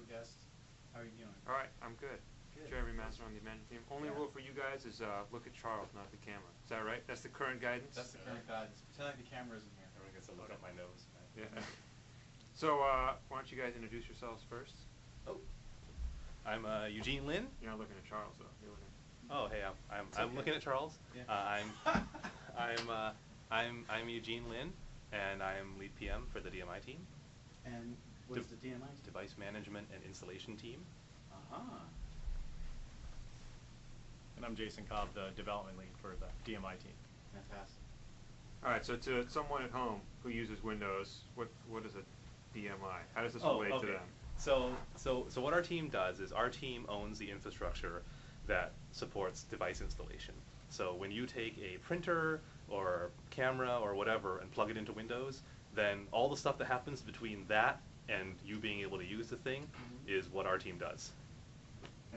special guest. How are you doing? All right, I'm good. Good. Jeremy Mazner on the amendment team. Only Yeah. rule for you guys is uh, look at Charles, not the camera. Is that right? That's the current guidance. That's the current guidance. Pretend like the camera isn't here. Everyone gets to look at my nose. Yeah. So uh, why don't you guys introduce yourselves first? Oh. I'm uh, Eugene Lin. You're not looking at Charles though. You're looking. Oh, hey, I'm I'm, I'm okay. looking at Charles. Yeah. Uh, I'm I'm uh, I'm I'm Eugene Lin, and I'm lead PM for the DMI team, And what is De- the DMI? device management and installation team. Uh-huh. And I'm Jason Cobb, the development lead for the DMI team. Fantastic. All right. So to someone at home who uses Windows, what what is a DMI? How does this Oh, relate okay. to them? So, so, so what our team does is our team owns the infrastructure that supports device installation. So when you take a printer or camera or whatever and plug it into Windows, then all the stuff that happens between that and you being able to use the thing Mhm. is what our team does.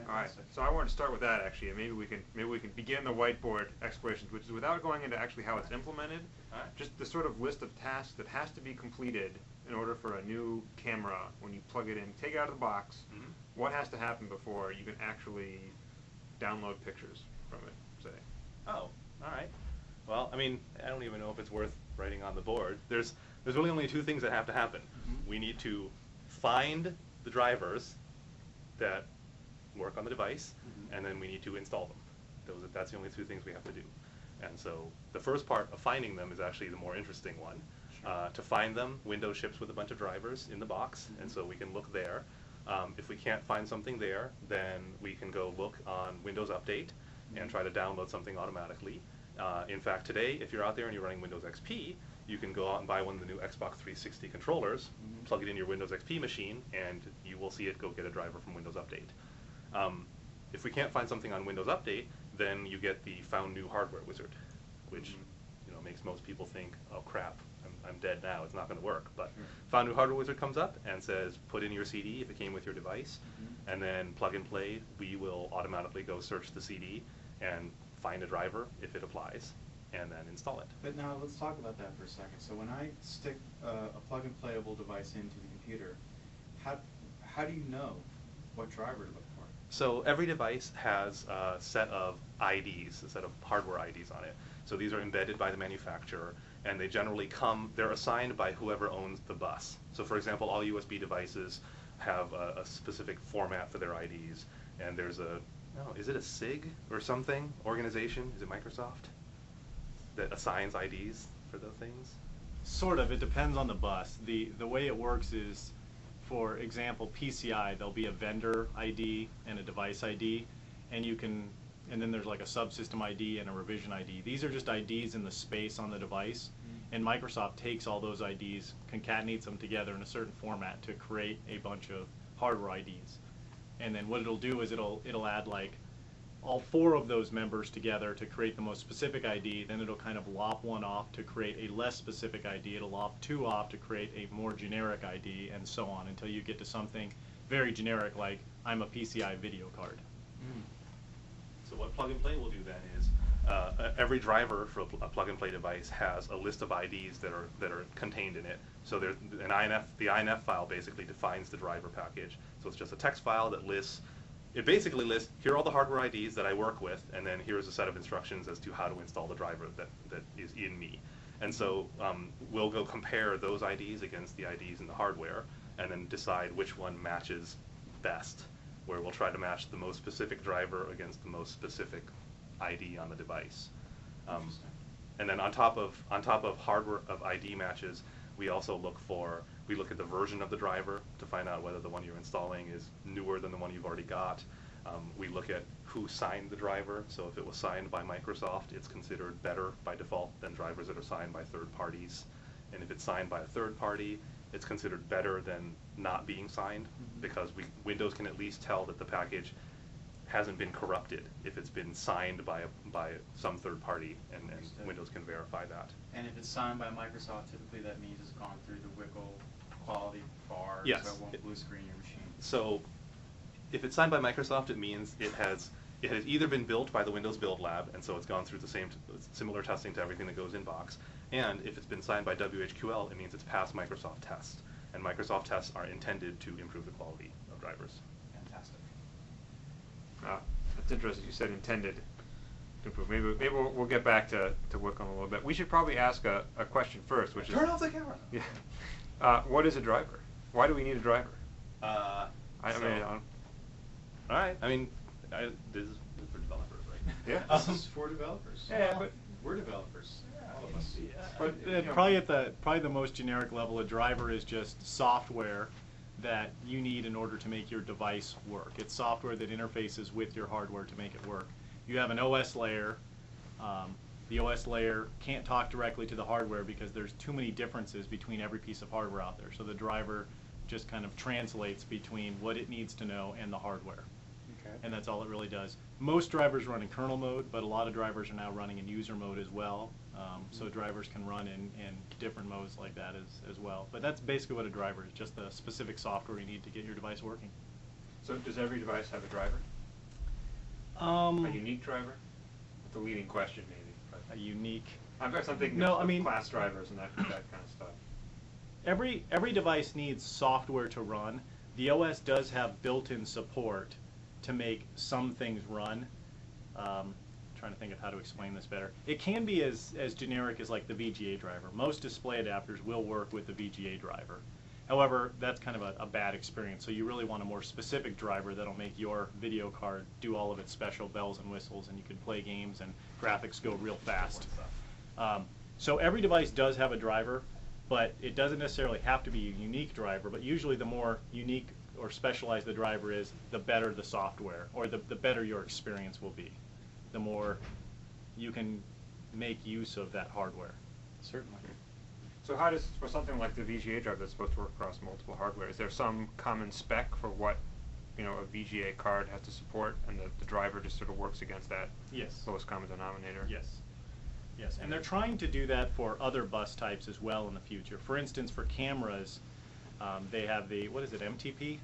All right. So I want to start with that actually, and maybe we can maybe we can begin the whiteboard explorations, which is without going into actually how it's implemented. All right. Just the sort of list of tasks that has to be completed in order for a new camera when you plug it in, take it out of the box. Mhm. What has to happen before you can actually download pictures from it? Say. Oh, all right. Well, I mean, I don't even know if it's worth writing on the board. There's there's really only two things that have to happen. Mhm. We need to find the drivers that work on the device, Mhm. and then we need to install them. Those that's the only two things we have to do. And so the first part of finding them is actually the more interesting one. Uh, to find them, Windows ships with a bunch of drivers in the box, and Mhm. so we can look there. Um, if we can't find something there, then we can go look on Windows Update and try to download something automatically. Uh, in fact, today, if you're out there and you're running Windows XP, you can go out and buy one of the new Xbox 360 controllers, Mhm. plug it in your Windows XP machine, and you will see it go get a driver from Windows Update. Um, if we can't find something on Windows Update, then you get the Found New Hardware wizard, which Mhm. you know makes most people think, "Oh crap, I'm, I'm dead now. It's not going to work." But Sure. Found New Hardware wizard comes up and says, "Put in your CD if it came with your device." Mhm. and then plug and play, we will automatically go search the CD and find a driver if it applies, and then install it. But now let's talk about that for a second. So when I stick uh, a plug and playable device into the computer, how how do you know what driver to look for? So every device has a set of IDs, a set of hardware IDs on it. So these are embedded by the manufacturer, and they generally come, they're assigned by whoever owns the bus. So for example, all USB devices have a, a specific format for their IDs, and there's a, no, is it a SIG or something, organization, is it Microsoft? That assigns IDs for those things? Sort of. It depends on the bus. The the way it works is, for example, PCI. There'll be a vendor ID and a device ID, and you can, and then there's like a subsystem ID and a revision ID. These are just IDs in the space on the device, Mhm. and Microsoft takes all those IDs, concatenates them together in a certain format to create a bunch of hardware IDs. And then what it'll do is it'll it'll add like all four of those members together to create the most specific ID, then it'll kind of lop one off to create a less specific ID, it'll lop two off to create a more generic ID, and so on until you get to something very generic like I'm a PCI video card. Mm. So what plug and play will do then is, uh, every driver for a plug and play device has a list of IDs that are that are contained in it. So an INF, the INF file basically defines the driver package. So it's just a text file that lists, it basically lists, here are all the hardware IDs that I work with, and then here's a set of instructions as to how to install the driver that, that is in me. And so um, we'll go compare those IDs against the IDs in the hardware, and then decide which one matches best, where we'll try to match the most specific driver against the most specific ID on the device. Um, and then on top of on top of hardware of ID matches, we also look for we look at the version of the driver to find out whether the one you're installing is newer than the one you've already got. Um, we look at who signed the driver. So if it was signed by Microsoft, it's considered better by default than drivers that are signed by third parties. And if it's signed by a third party, it's considered better than not being signed Mhm. because we, Windows can at least tell that the package hasn't been corrupted if it's been signed by a, by some third party, and, and Windows can verify that. And if it's signed by Microsoft, typically that means it's gone through the WHQL quality bar, Yes. so it won't blue screen your machine. So, if it's signed by Microsoft, it means it has it has either been built by the Windows Build Lab, and so it's gone through the same similar testing to everything that goes in box. And if it's been signed by WHQL, it means it's passed Microsoft tests, and Microsoft tests are intended to improve the quality of drivers. Fantastic. Uh, That's interesting, you said intended to improve. Maybe, maybe we'll, we'll get back to, to work on it a little bit. We should probably ask a, a question first, which is. Turn off the camera. Yeah. Uh, what is a driver? Why do we need a driver? Uh, I, I so- mean, I don't, All right. I mean, I, this is for developers, right? Yeah. This is for developers. Yeah, but- We're developers, all of us. But, Uh, probably at the probably the most generic level, a driver is just software that you need in order to make your device work. It's software that interfaces with your hardware to make it work. You have an OS layer. Um, the OS layer can't talk directly to the hardware because there's too many differences between every piece of hardware out there. So the driver just kind of translates between what it needs to know and the hardware. Okay. And that's all it really does. Most drivers run in kernel mode, but a lot of drivers are now running in user mode as well. Um, so drivers can run in, in different modes like that as, as well. But that's basically what a driver is, just the specific software you need to get your device working. So does every device have a driver? Um, A unique driver? The leading question, maybe. A unique. I'm guess I'm thinking No, I mean- class drivers and that, that kind of stuff. Every every device needs software to run. The OS does have built-in support to make some things run. Um, trying to think of how to explain this better. It can be as as generic as like the VGA driver. Most display adapters will work with the VGA driver. However, that's kind of a, a bad experience. So you really want a more specific driver that'll make your video card do all of its special bells and whistles, and you can play games and graphics go real fast. Um, so every device does have a driver, but it doesn't necessarily have to be a unique driver. But usually, the more unique or specialized the driver is, the better the software, or the, the better your experience will be. The more you can make use of that hardware. Certainly. So how does, for something like the VGA driver that's supposed to work across multiple hardware, is there some common spec for what, you know, a VGA card has to support, and the, the driver just sort of works against that Yes. lowest common denominator? Yes. Yes, and they're trying to do that for other bus types as well in the future. For instance, for cameras, um, they have the, what is it, MTP? Is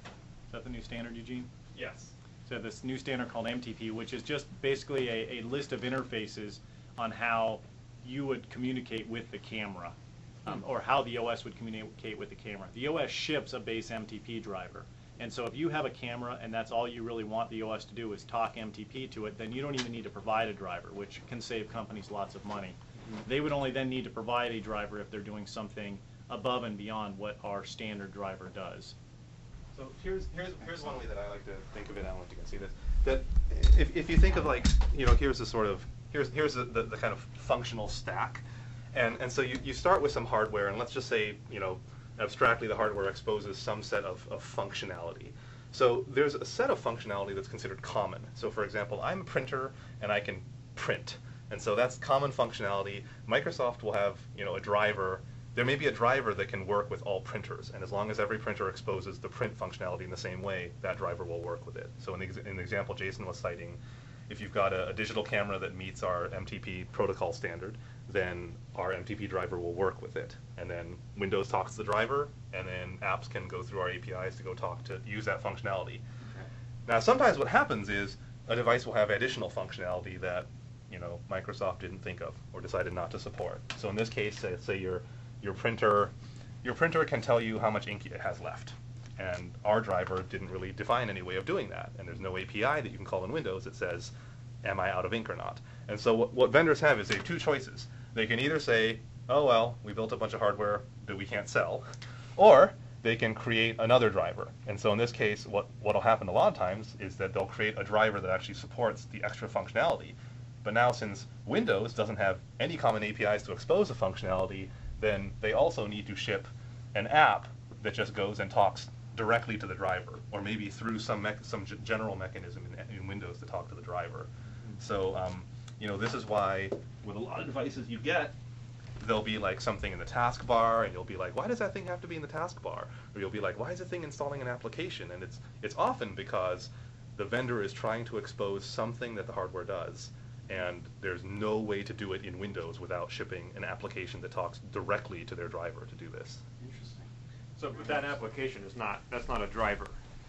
that the new standard, Eugene? Yes. So this new standard called MTP, which is just basically a, a list of interfaces on how you would communicate with the camera, um, or how the OS would communicate with the camera. The OS ships a base MTP driver. And so if you have a camera and that's all you really want the OS to do is talk MTP to it, then you don't even need to provide a driver, which can save companies lots of money. They would only then need to provide a driver if they're doing something above and beyond what our standard driver does. So here's here's here's one way that I like to think of it. I don't know if you can see this. That if if you think of like you know here's the sort of here's here's the, the, the kind of functional stack, and and so you, you start with some hardware and let's just say you know abstractly the hardware exposes some set of, of functionality. So there's a set of functionality that's considered common. So for example, I'm a printer and I can print. And so that's common functionality. Microsoft will have, you know, a driver. There may be a driver that can work with all printers, and as long as every printer exposes the print functionality in the same way, that driver will work with it. So in the, in the example Jason was citing, if you've got a, a digital camera that meets our MTP protocol standard, then our MTP driver will work with it. And then Windows talks to the driver, and then apps can go through our APIs to go talk to use that functionality. Now, sometimes what happens is a device will have additional functionality that, you know, Microsoft didn't think of or decided not to support. So in this case, say, say your your printer your printer can tell you how much ink it has left. And our driver didn't really define any way of doing that. And there's no API that you can call in Windows that says, am I out of ink or not? And so what, what vendors have is they have two choices. They can either say, oh well, we built a bunch of hardware that we can't sell, or they can create another driver. And so in this case, what what'll happen a lot of times is that they'll create a driver that actually supports the extra functionality. But now since Windows doesn't have any common APIs to expose the functionality, then they also need to ship an app that just goes and talks directly to the driver, or maybe through some mech- some general mechanism in, in Windows to talk to the driver. So um, you know this is why with a lot of devices you get there'll be like something in the taskbar and you'll be like why does that thing have to be in the taskbar or you'll be like why is the thing installing an application and it's it's often because the vendor is trying to expose something that the hardware does and there's no way to do it in windows without shipping an application that talks directly to their driver to do this. So, but that application is not, that's not a driver.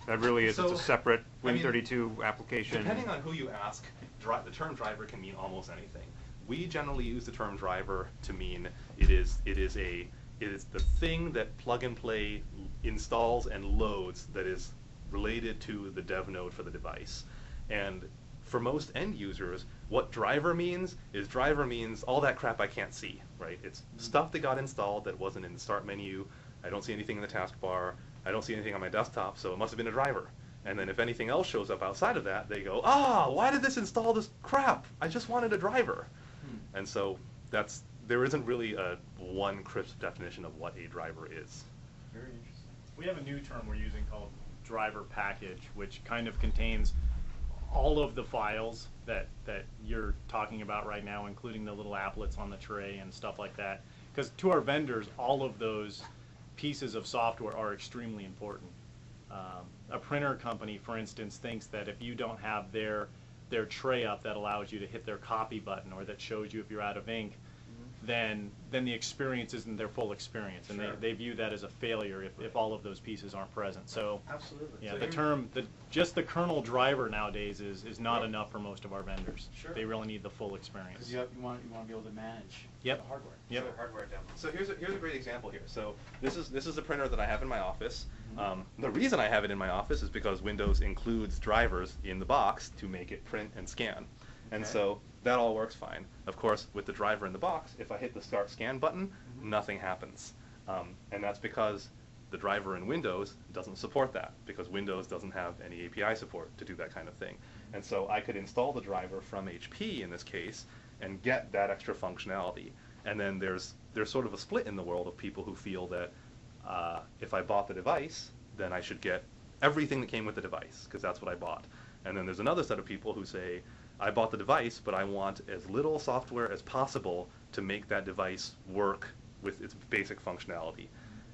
That really is, it's So, a separate I mean, Win32 application. Depending on who you ask, dri- the term driver can mean almost anything. We generally use the term driver to mean it is it is a it is the thing that plug and play installs and loads that is related to the dev node for the device. And for most end users, what driver means is driver means all that crap I can't see, right? It's stuff that got installed that wasn't in the start menu. I don't see anything in the taskbar. I don't see anything on my desktop, so it must have been a driver. And then if anything else shows up outside of that, they go, ah, why did this install this crap? I just wanted a driver. Hmm. And so that's there isn't really a one crisp definition of what a driver is. Very interesting. We have a new term we're using called driver package, which kind of contains all of the files that, that you're talking about right now, including the little applets on the tray and stuff like that. Because to our vendors, all of those pieces of software are extremely important. Um, a printer company, for instance, thinks that if you don't have their, their tray up that allows you to hit their copy button or that shows you if you're out of ink, then, then the experience isn't their full experience. And Sure. they, they view that as a failure if, if all of those pieces aren't present. So, Absolutely. yeah, So the you're- term, the, just the kernel driver nowadays is, is not enough for most of our vendors. Sure. They really need the full experience. Because you, have- you want, you want to be able to manage Yep. the hardware. Yep. So hardware demo. So here's a, here's a great example here. So this is this is the printer that I have in my office. Mhm. Um, the reason I have it in my office is because Windows includes drivers in the box to make it print and scan, and Okay. so that all works fine. Of course, with the driver in the box, if I hit the Start Scan button, Mhm. nothing happens, um, and that's because the driver in Windows doesn't support that because Windows doesn't have any API support to do that kind of thing. And so I could install the driver from HP in this case and get that extra functionality. And then there's there's sort of a split in the world of people who feel that uh, if I bought the device, then I should get everything that came with the device because that's what I bought. And then there's another set of people who say, I bought the device, but I want as little software as possible to make that device work with its basic functionality.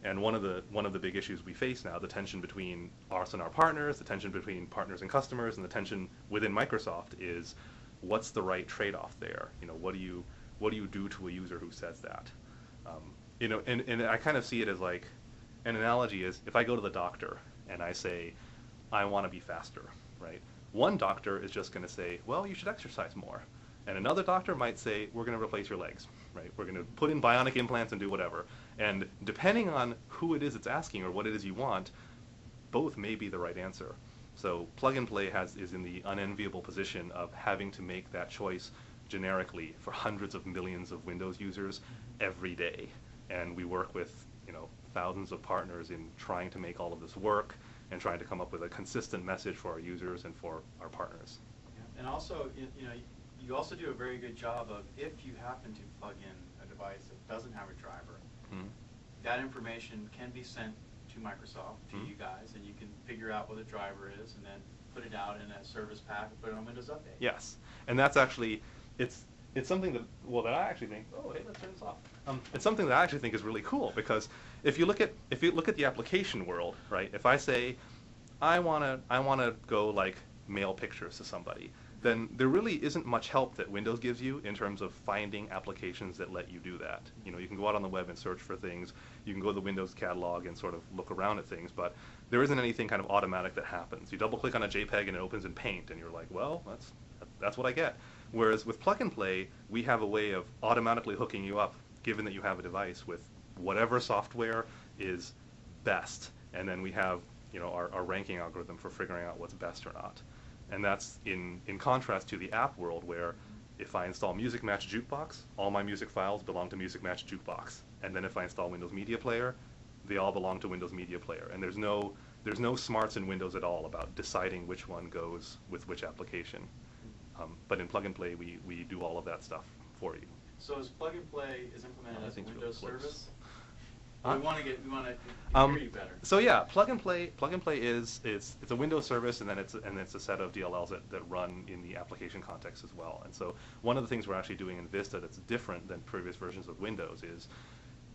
And one of the one of the big issues we face now, the tension between us and our partners, the tension between partners and customers, and the tension within Microsoft is what's the right trade-off there? You know, what do you what do you do to a user who says that? Um, you know, and, and I kind of see it as like an analogy is if I go to the doctor and I say I want to be faster, right? One doctor is just going to say, well, you should exercise more. And another doctor might say, we're going to replace your legs, right? We're going to put in bionic implants and do whatever. And depending on who it is that's asking or what it is you want, both may be the right answer. So plug and play has is in the unenviable position of having to make that choice generically for hundreds of millions of Windows users every day. And we work with you know thousands of partners in trying to make all of this work and trying to come up with a consistent message for our users and for our partners. Yeah, And also, you you know, you also do a very good job of, if you happen to plug in a device that doesn't have a driver, Mhm. that information can be sent to Microsoft, to Mhm. you guys, and you can figure out what a driver is, and then put it out in a service pack, put it on Windows Update. Yes, and that's actually it's it's something that well that I actually think oh hey let's turn this off. Um, it's something that I actually think is really cool because if you look at if you look at the application world, right? If I say I wanna I wanna go like mail pictures to somebody, then there really isn't much help that Windows gives you in terms of finding applications that let you do that. You know, you can go out on the web and search for things. You can go to the Windows catalog and sort of look around at things, but there isn't anything kind of automatic that happens. You double click on a JPEG and it opens in Paint, and you're like, well, that's that's what I get. Whereas with Plug and Play, we have a way of automatically hooking you up, given that you have a device with whatever software is best, and then we have you know our, our ranking algorithm for figuring out what's best or not. And that's in, in contrast to the app world where if I install Musicmatch Jukebox, all my music files belong to Musicmatch Jukebox. And then if I install Windows Media Player, they all belong to Windows Media Player. And there's no there's no smarts in Windows at all about deciding which one goes with which application. Um, but in Plug and Play, we, we do all of that stuff for you. So is plug and play is implemented as a Windows really service? Huh? We wanna get, we wanna Um, hear you better. So yeah, plug and play. Plug and play is it's it's a Windows service, and then it's and it's a set of DLLs that, that run in the application context as well. And so one of the things we're actually doing in Vista that's different than previous versions of Windows is,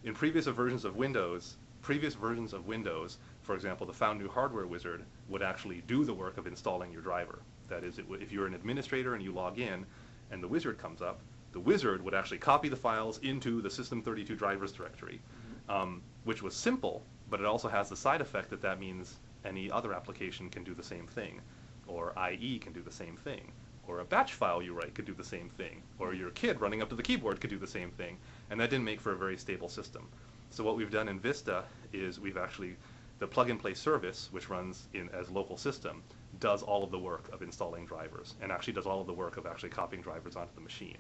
in previous versions of Windows, previous versions of Windows, for example, the Found New Hardware wizard would actually do the work of installing your driver. That is, if you're an administrator and you log in, and the wizard comes up, the wizard would actually copy the files into the System32 drivers directory um, which was simple, but it also has the side effect that that means any other application can do the same thing, or IE can do the same thing, or a batch file you write could do the same thing, or your kid running up to the keyboard could do the same thing, and that didn't make for a very stable system. So what we've done in Vista is we've actually, The plug and play service, which runs in as local system, does all of the work of installing drivers and actually does all of the work of actually copying drivers onto the machine.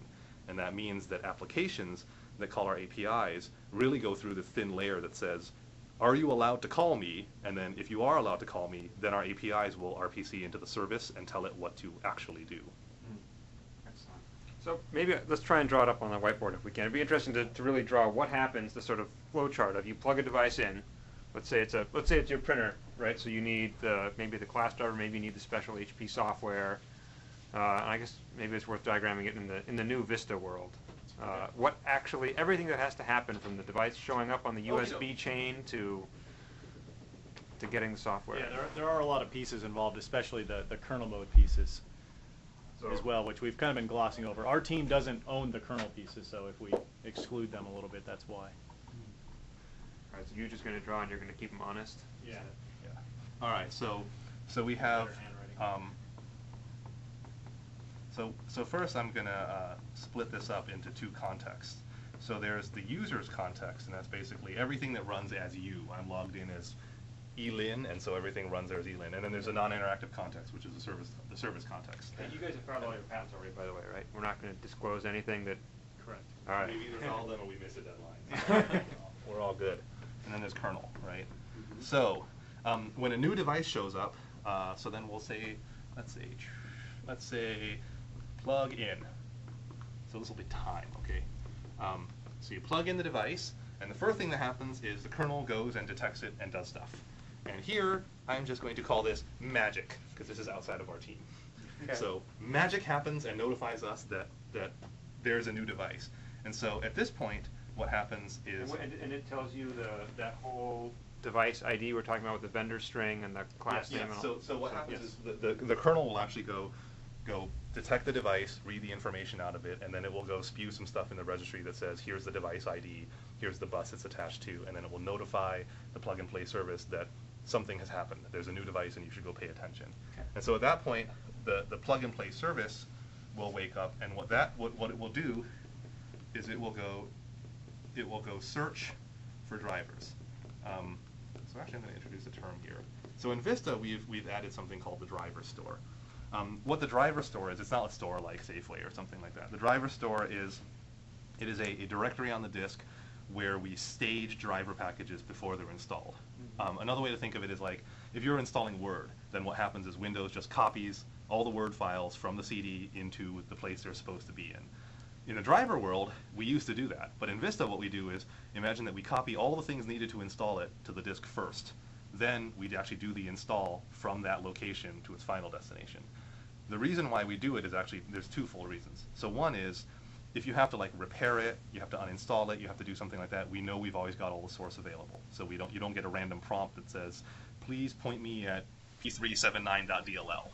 And that means that applications that call our APIs really go through the thin layer that says, are you allowed to call me? And then if you are allowed to call me, then our APIs will RPC into the service and tell it what to actually do. Excellent. So maybe, uh, let's try and draw it up on the whiteboard if we can. It'd be interesting to, to really draw what happens, the sort of flow chart of you plug a device in, let's say it's a, let's say it's your printer, right? So you need the, maybe the class driver, maybe you need the special HP software. Uh, and I guess maybe it's worth diagramming it in the, in the new Vista world. Uh, what actually, everything that has to happen from the device showing up on the Okey-doke. USB chain to, to getting the software. Yeah, there, there are a lot of pieces involved, especially the, the kernel mode pieces as well, which we've kind of been glossing over. Our team doesn't own the kernel pieces, so if we exclude them a little bit, that's why. Alright, so you're just gonna draw and you're gonna keep them honest? Yeah. All right, so, so we have, um, so, so first I'm gonna, uh, split this up into two contexts. So there's the user's context, and that's basically everything that runs as you. I'm logged in as Elin, and so everything runs there as Elin. And then there's a non-interactive context, which is the service, the service context. Hey, you guys have filed all your patents already, by the way, right? We're not gonna disclose anything that, Correct. all right. We've either filed them or we missed a deadline. We're all good. And then there's kernel, right? So, um, when a new device shows up, uh, so then we'll say, let's say, let's say, plug in. So this will be time, okay? Um, so you plug in the device, and the first thing that happens is the kernel goes and detects it and does stuff. And here, I'm just going to call this magic, because this is outside of our team. Okay. So magic happens and notifies us that, that there's a new device. And so at this point, what happens is. and, and it tells you the, that whole device ID we're talking about with the vendor string and the class Yeah, name yeah. and So, all. so what happens yes. is the, the, the kernel will actually go, go detect the device, read the information out of it, and then it will go spew some stuff in the registry that says, here's the device ID, here's the bus it's attached to, and then it will notify the plug and play service that something has happened, there's a new device and you should go pay attention. Okay. And so at that point, the, the plug and play service will wake up, and what that, what, what it will do is it will go, it will go search for drivers. Um, so actually, I'm going to introduce a term here. So in Vista, we've, we've added something called the driver store. Um, what the driver store is, it's not a store like Safeway or something like that. The driver store is, it is a, a directory on the disk where we stage driver packages before they're installed. Um, another way to think of it is like, if you're installing Word, then what happens is Windows just copies all the Word files from the CD into the place they're supposed to be in. In the driver world, we used to do that, but in Vista what we do is, imagine that we copy all the things needed to install it to the disk first. Then we'd actually do the install from that location to its final destination. The reason why we do it is actually, there's two full reasons. So one is, if you have to like repair it, you have to uninstall it, you have to do something like that, we know we've always got all the source available. So we don't, you don't get a random prompt that says, please point me at p379.dll.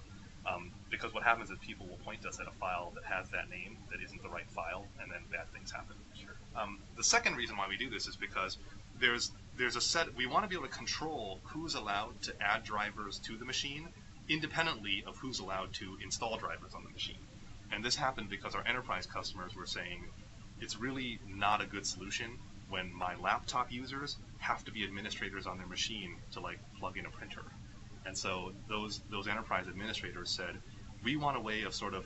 Um, because what happens is people will point us at a file that has that name that isn't the right file, and then bad things happen. Sure. Um, the second reason why we do this is because there's there's a set. We want to be able to control who's allowed to add drivers to the machine, independently of who's allowed to install drivers on the machine. And this happened because our enterprise customers were saying it's really not a good solution when my laptop users have to be administrators on their machine to like plug in a printer. And so those those enterprise administrators said, we want a way of sort of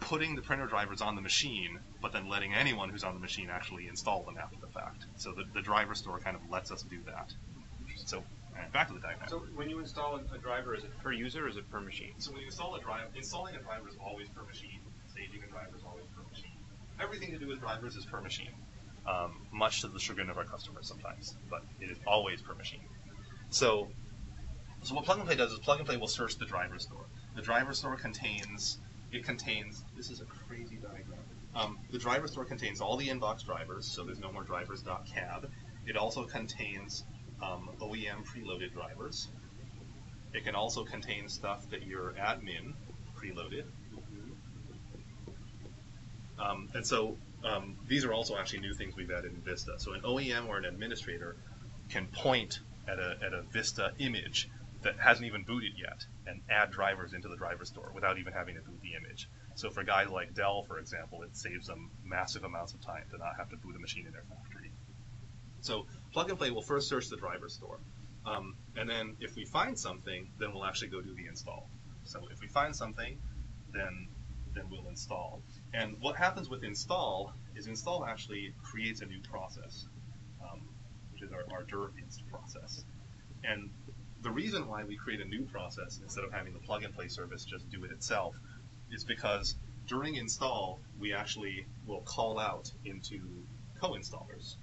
putting the printer drivers on the machine, but then letting anyone who's on the machine actually install them after the fact. So the, the driver store kind of lets us do that. So back to the diagram. So when you install a, a driver, is it per user or is it per machine? So when you install a driver, installing a driver is always per machine. Staging a driver is always per machine. Everything to do with drivers is per machine, um, much to the chagrin of our customers sometimes, but it is always per machine. So, so what Plug and Play does is Plug and Play will search the driver store. The driver store contains it contains this is a crazy diagram. Um, the driver store contains all the inbox drivers, so there's no more drivers.cab. It also contains um, OEM preloaded drivers. It can also contain stuff that your admin preloaded. Um, and so um, these are also actually new things we've added in Vista. So an OEM or an administrator can point at a, at a Vista image that hasn't even booted yet and add drivers into the driver store without even having to boot the image. So for guys like Dell, for example, it saves them massive amounts of time to not have to boot a machine in their factory. So plug and play will first search the driver store. Um, and then if we find something, then we'll actually go do the install. So if we find something, then then we'll install. And what happens with install is install actually creates a new process, um, which is our, our dir inst process. And the reason why we create a new process instead of having the plug and play service just do it itself is because during install, we actually will call out into co-installers.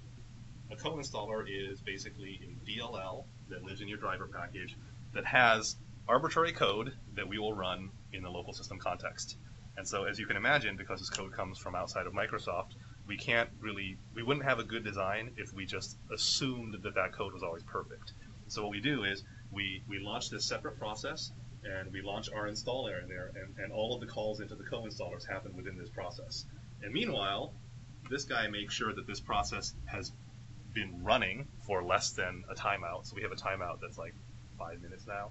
A co-installer is basically a DLL that lives in your driver package that has arbitrary code that we will run in the local system context. And so, as you can imagine, because this code comes from outside of Microsoft, we can't really, we wouldn't have a good design if we just assumed that that code was always perfect. So what we do is we, we launch this separate process and we launch our installer in there, and, and all of the calls into the co-installers happen within this process. And meanwhile, this guy makes sure that this process has been running for less than a timeout. So we have a timeout that's like five minutes now.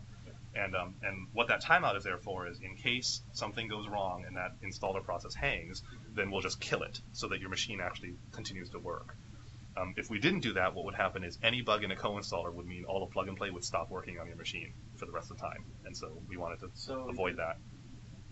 And, um, and what that timeout is there for is in case something goes wrong and that installer process hangs, then we'll just kill it so that your machine actually continues to work. Um, if we didn't do that, what would happen is any bug in a co-installer would mean all the plug and play would stop working on your machine for the rest of the time. And so we wanted to So- avoid that.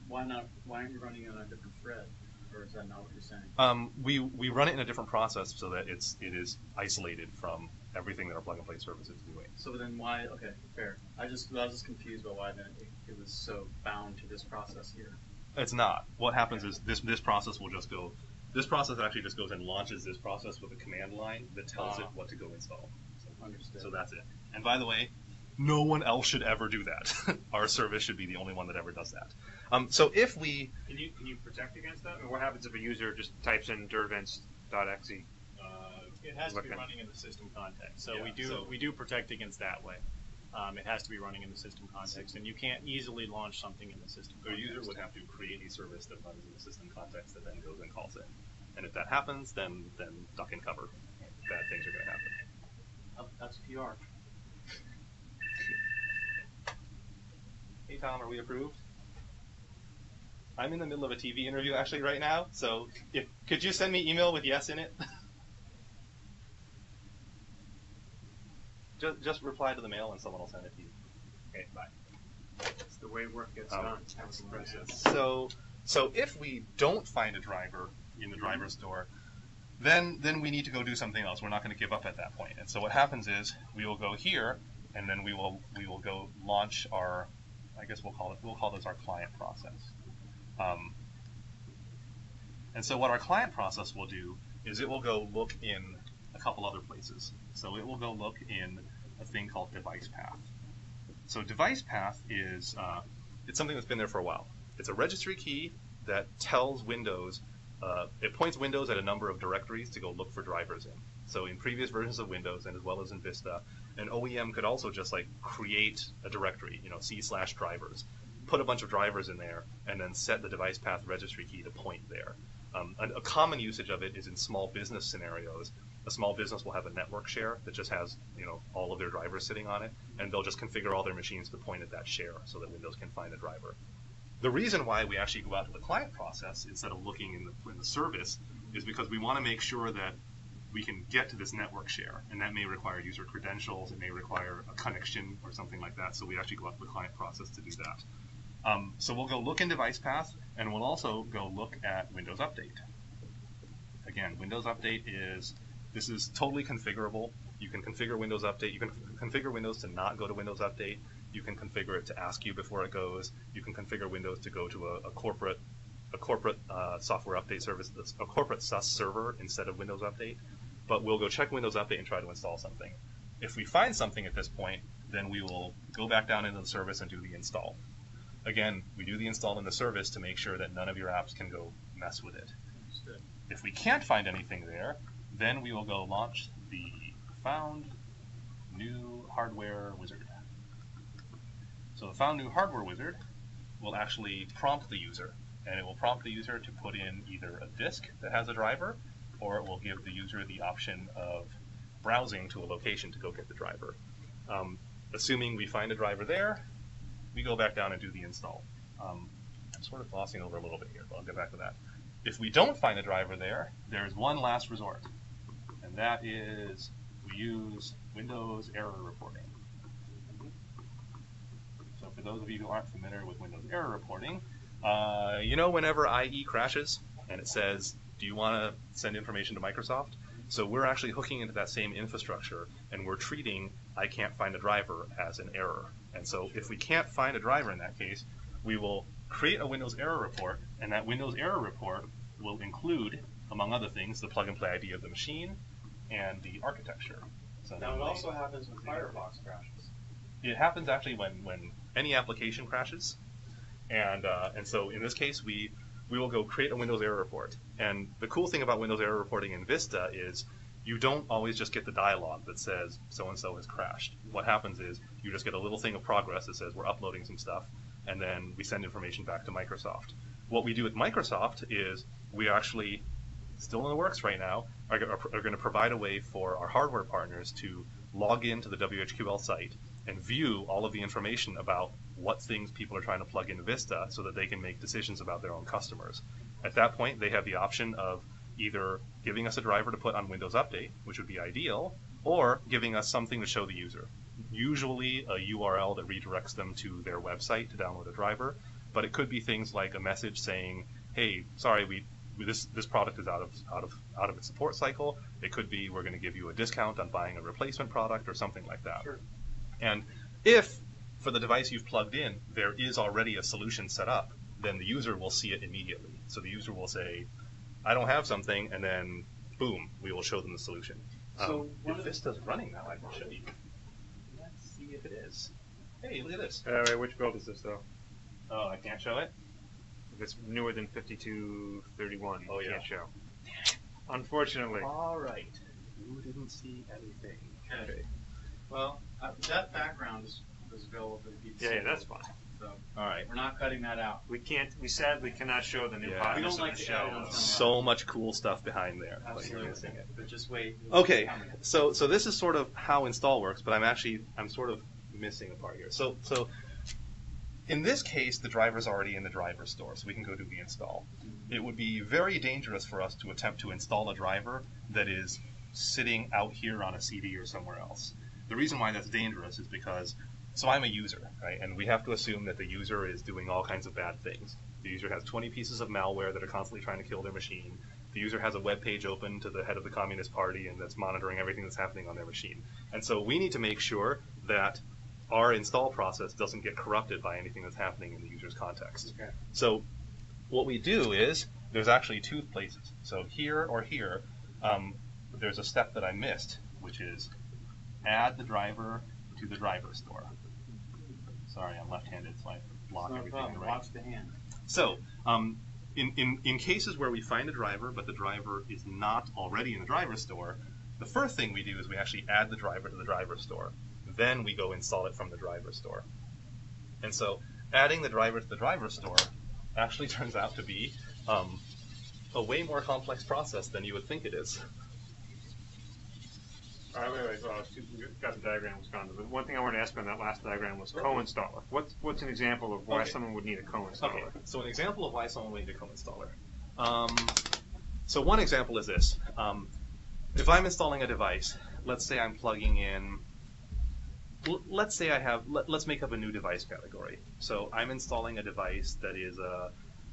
Why not, why aren't you running it on a different thread? Or is that not what you're saying? Um, we, we run it in a different process so that it's it is isolated from everything that our plug and play service is doing. So then why, okay, fair. I just, I was just confused about why then it, it was so bound to this process here. It's not. What happens is this this process will just go. This process actually just goes and launches this process with a command line that tells it Ah. what to go install. So, Understood. so that's it. And by the way, no one else should ever do that. our service should be the only one that ever does that. Um, so if we Can you can you protect against that? Or what happens if a user just types in drvinst.exe? Uh, it has to be running in the system context. So we do so- we do protect against that way. Um, it has to be running in the system context, and you can't easily launch something in the system. a user would have to create a service that runs in the system context that then goes and calls it. And if that happens, then then duck and cover. Bad things are going to happen. Oh, That's PR. Hey Tom, are we approved? I'm in the middle of a TV interview actually right now, so if could you send me email with yes in it? just just reply to the mail and someone will send it to you. Okay, bye. It's the way work gets Um, done. That's the process. So so if we don't find a driver in the driver store, then then we need to go do something else. We're not going to give up at that point. And so what happens is we will go here and then we will we will go launch our I guess we'll call it we'll call this our client process. Um, and so what our client process will do is it will go look in a couple other places. So it will go look in a thing called device path. So device path is uh, it's something that's been there for a while. It's a registry key that tells Windows, uh, it points Windows at a number of directories to go look for drivers in. So in previous versions of Windows and as well as in Vista, an OEM could also just like create a directory, you know, C slash drivers, put a bunch of drivers in there, and then set the device path registry key to point there. Um, a, a common usage of it is in small business scenarios. A small business will have a network share that just has, you know, all of their drivers sitting on it, and they'll just configure all their machines to point at that share so that Windows can find the driver. The reason why we actually go out to the client process instead of looking in the, in the service is because we want to make sure that we can get to this network share, and that may require user credentials, it may require a connection or something like that. So we actually go out to the client process to do that. Um, so we'll go look in device path, and we'll also go look at Windows Update. Again, Windows Update is this is totally configurable. You can configure Windows Update. You can configure Windows to not go to Windows Update. You can configure it to ask you before it goes. You can configure Windows to go to a, a corporate a corporate uh, software update service, a corporate SUS server instead of Windows Update. But we'll go check Windows Update and try to install something. If we find something at this point, then we will go back down into the service and do the install. Again, we do the install in the service to make sure that none of your apps can go mess with it. Understood. If we can't find anything there, then we will go launch the found new hardware wizard. So the found new hardware wizard will actually prompt the user, and it will prompt the user to put in either a disk that has a driver, or it will give the user the option of browsing to a location to go get the driver. Um, assuming we find a driver there, we go back down and do the install. Um, I'm sort of glossing over a little bit here, but I'll get back to that. If we don't find a driver there, there's one last resort, and that is we use Windows error reporting. For those of you who aren't familiar with Windows error reporting, uh, you know whenever IE crashes and it says, "Do you want to send information to Microsoft?" So we're actually hooking into that same infrastructure, and we're treating "I can't find a driver" as an error. And so if we can't find a driver in that case, we will create a Windows error report, and that Windows error report will include, among other things, the plug and play ID of the machine and the architecture. So Now, it also happens when Firefox crashes. it happens actually when, when any application crashes, and uh, and so in this case we we will go create a Windows error report. And the cool thing about Windows error reporting in Vista is you don't always just get the dialog that says so and so has crashed. What happens is you just get a little thing of progress that says we're uploading some stuff, and then we send information back to Microsoft. What we do with Microsoft is we actually still in the works right now, are, go- are going to provide a way for our hardware partners to log into the WHQL site and view all of the information about what things people are trying to plug into Vista so that they can make decisions about their own customers. At that point, they have the option of either giving us a driver to put on Windows Update, which would be ideal, or giving us something to show the user. Usually a URL that redirects them to their website to download a driver, but it could be things like a message saying, "Hey, sorry, we this this product is out of out of out of its support cycle." It could be we're going to give you a discount on buying a replacement product or something like that. Sure. And if for the device you've plugged in there is already a solution set up, then the user will see it immediately. So the user will say, "I don't have something," and then boom, we will show them the solution. So um, if of the- Vista's running now, I can show you. Let's see if it is. Hey, look at this. Uh, wait, which build is this though? Oh, I can't show it. If it's newer than 5231, Oh, you yeah. can't show. Unfortunately. All right. You didn't see anything. Okay. Well, uh, that background is, is available for the people. Yeah, yeah, that's fine. So All right. we're not cutting that out. We can't. We sadly cannot show the new Yeah. partners We don't of like the to show. edit on some- So much cool stuff behind there. but you're Absolutely. missing it. But just wait. Okay, so so this is sort of how install works, but I'm actually I'm sort of missing a part here. So so in this case, the driver's already in the driver store, so we can go do the install. It would be very dangerous for us to attempt to install a driver that is sitting out here on a CD or somewhere else. The reason why that's dangerous is because so I'm a user, right? And we have to assume that the user is doing all kinds of bad things. The user has 20 pieces of malware that are constantly trying to kill their machine. The user has a web page open to the head of the Communist Party and that's monitoring everything that's happening on their machine. And so we need to make sure that our install process doesn't get corrupted by anything that's happening in the user's context. Okay. So what we do is there's actually two places. So here or here, um, there's a step that I missed, which is add the driver to the driver store. Sorry, I'm left-handed, so I block No everything problem. the right. Watch the hand. So, um, in, in, in cases where we find a driver, but the driver is not already in the driver store, the first thing we do is we actually add the driver to the driver store. Then we go install it from the driver store. And so, adding the driver to the driver store actually turns out to be um, a way more complex process than you would think it is. All right, wait, wait. Uh, got the diagram was gone. But one thing I wanted to ask on that last diagram was co-installer. What's what's an example of why Okay. someone would need a co-installer? Okay, so an example of why someone would need a co-installer. Um, so one example is this. Um, if I'm installing a device, let's say I'm plugging in, l- let's say I have, let, let's make up a new device category. So I'm installing a device that is a,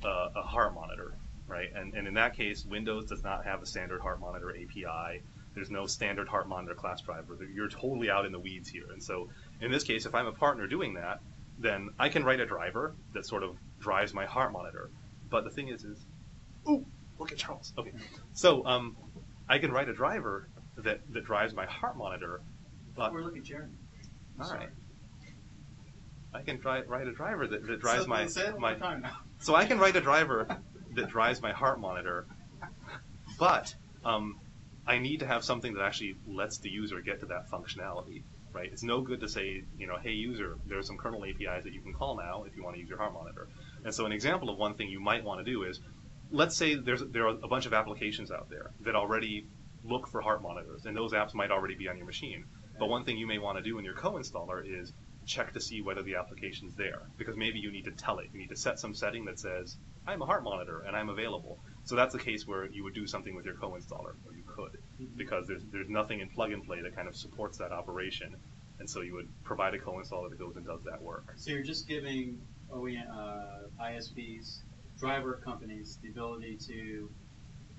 a, a heart monitor, right? And, and in that case, Windows does not have a standard heart monitor API. There's no standard heart monitor class driver. You're totally out in the weeds here. And so in this case, if I'm a partner doing that, then I can write a driver that sort of drives my heart monitor. But the thing is, is, ooh, look at Charles. Okay, so um, I can write a driver that, that drives my heart monitor, but We're looking at Jeremy. all right, I can dri- write a driver that, that drives So- my my. time now. So I can write a driver that drives my heart monitor, but um, I need to have something that actually lets the user get to that functionality. Right? It's no good to say, you know, hey user, there's some kernel APIs that you can call now if you want to use your heart monitor. And so an example of one thing you might want to do is, let's say there's there are a bunch of applications out there that already look for heart monitors, and those apps might already be on your machine. But one thing you may want to do in your co-installer is check to see whether the application's there, because maybe you need to tell it. You need to set some setting that says, I'm a heart monitor and I'm available. So that's a case where you would do something with your co-installer, or you could, because there's there's nothing in plug and play that kind of supports that operation. And so you would provide a co-installer that goes and does that work. So you're just giving OEM, uh, ISPs, driver companies, the ability to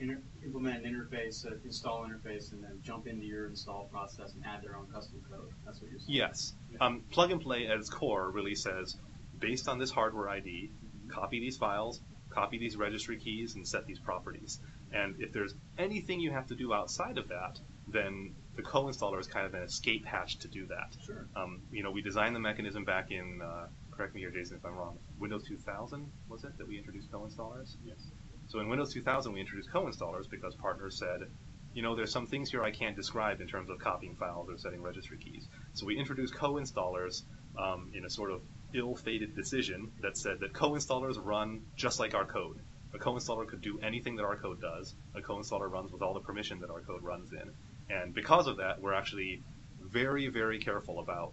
inter- implement an interface, uh, install interface, and then jump into your install process and add their own custom code. That's what you're saying. Yes. Um, plug and play at its core really says, based on this hardware ID, copy these files, copy these registry keys, and set these properties. And if there's anything you have to do outside of that, then the co-installer is kind of an escape hatch to do that. Sure. Um, you know, we designed the mechanism back in, uh, correct me here, Jason, if I'm wrong, Windows 2000, was it, that we introduced co-installers? Yes. So in Windows 2000, we introduced co-installers because partners said, you know, there's some things here I can't describe in terms of copying files or setting registry keys. So we introduced co-installers um, in a sort of ill-fated decision that said that co-installers run just like our code. A co-installer could do anything that our code does. A co-installer runs with all the permission that our code runs in. And because of that, we're actually very, very careful about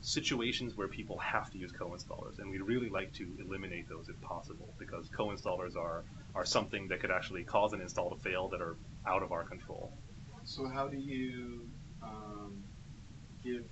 situations where people have to use co-installers, and we'd really like to eliminate those if possible, because co-installers are, are something that could actually cause an install to fail that are out of our control. So how do you um, give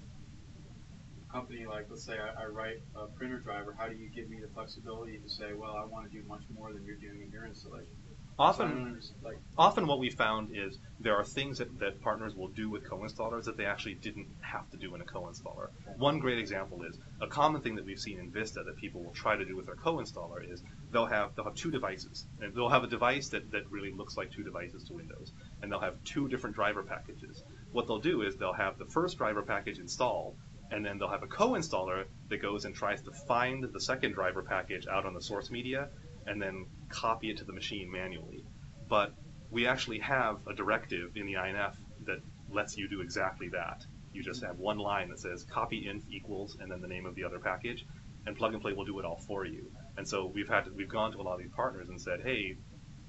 a company like, let's say I, I write a printer driver, how do you give me the flexibility to say, well, I want to do much more than you're doing in your installation? So I don't Often, like, often what we found is there are things that, that partners will do with co-installers that they actually didn't have to do in a co-installer. One great example is a common thing that we've seen in Vista that people will try to do with their co-installer is they'll have they'll have two devices and they'll have a device that, that really looks like two devices to Windows and they'll have two different driver packages. What they'll do is they'll have the first driver package installed and then they'll have a co-installer that goes and tries to find the second driver package out on the source media and then copy it to the machine manually. But we actually have a directive in the INF that lets you do exactly that. You just have one line that says copy inf equals and then the name of the other package, and plug and play will do it all for you. And so we've had to, we've gone to a lot of these partners and said, hey,